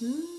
Mm.